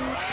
Bye.